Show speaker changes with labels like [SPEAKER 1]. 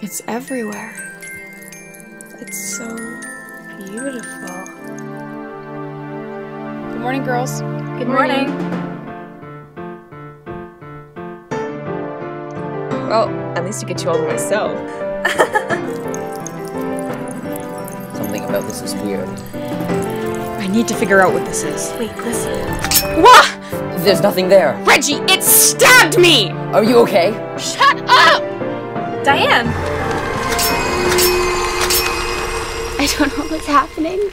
[SPEAKER 1] It's everywhere. It's so beautiful. Good morning, girls.
[SPEAKER 2] Good morning.
[SPEAKER 3] Well, at least I get you all to myself.
[SPEAKER 4] Something about this is weird.
[SPEAKER 1] I need to figure out what this is.
[SPEAKER 2] Wait, listen.
[SPEAKER 1] What?
[SPEAKER 4] There's nothing there.
[SPEAKER 1] Reggie, it stabbed me!
[SPEAKER 4] Are you okay?
[SPEAKER 1] Shut up!
[SPEAKER 2] Diane!
[SPEAKER 5] I don't know what's happening.